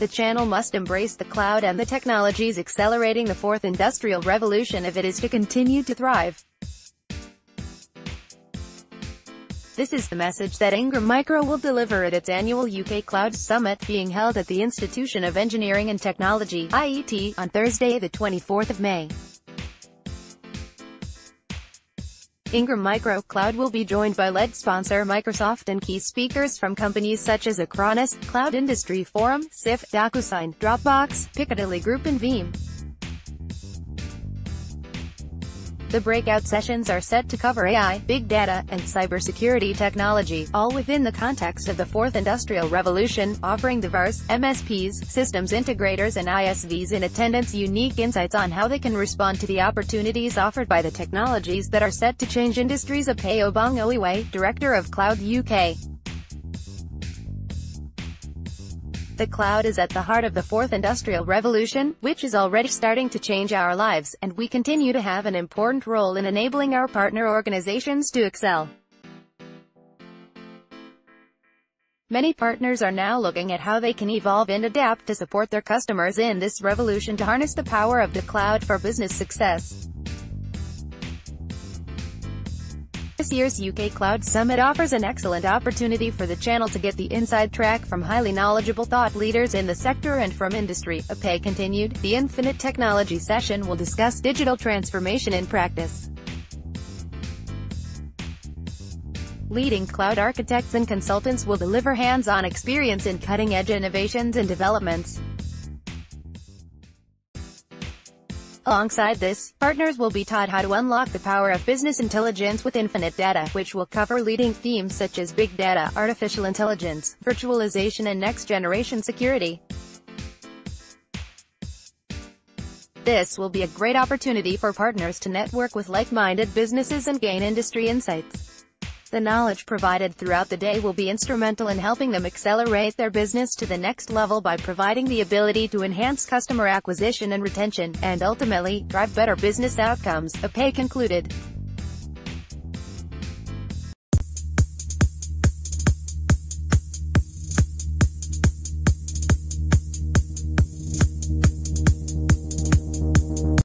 The channel must embrace the cloud and the technologies accelerating the fourth industrial revolution if it is to continue to thrive. This is the message that Ingram Micro will deliver at its annual UK Cloud Summit, being held at the Institution of Engineering and Technology IET, on Thursday, the 24th of May. Ingram Micro Cloud will be joined by lead sponsor Microsoft and key speakers from companies such as Acronis, Cloud Industry Forum, CIF, DocuSign, Dropbox, Piccadilly Group and Veeam. The breakout sessions are set to cover AI, big data, and cybersecurity technology, all within the context of the fourth industrial revolution, offering diverse MSPs, systems integrators and ISVs in attendance unique insights on how they can respond to the opportunities offered by the technologies that are set to change industries. Opeyobong Oiwe, Director of Cloud UK. The cloud is at the heart of the fourth industrial revolution, which is already starting to change our lives, and we continue to have an important role in enabling our partner organizations to excel. Many partners are now looking at how they can evolve and adapt to support their customers in this revolution to harness the power of the cloud for business success. This year's UK Cloud Summit offers an excellent opportunity for the channel to get the inside track from highly knowledgeable thought leaders in the sector and from industry. Opey continued, the Infinite Technology session will discuss digital transformation in practice. Leading cloud architects and consultants will deliver hands-on experience in cutting-edge innovations and developments. Alongside this, partners will be taught how to unlock the power of business intelligence with infinite data, which will cover leading themes such as big data, artificial intelligence, virtualization and next-generation security. This will be a great opportunity for partners to network with like-minded businesses and gain industry insights. The knowledge provided throughout the day will be instrumental in helping them accelerate their business to the next level by providing the ability to enhance customer acquisition and retention, and ultimately, drive better business outcomes, Opey concluded.